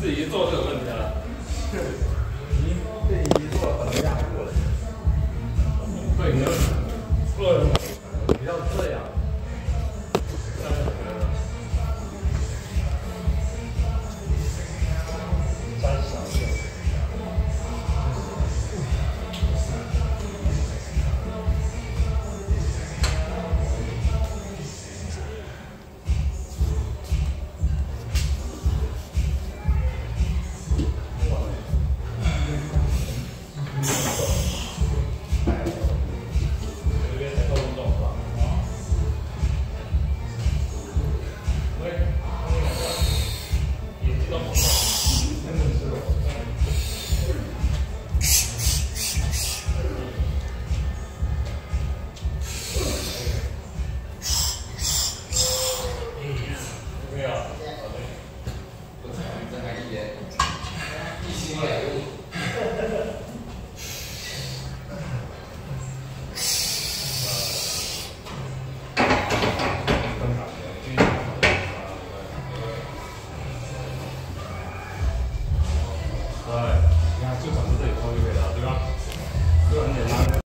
自己做就有问题了。你这一做可能压住了。对，你要做你要这样。对，你看就整个这里。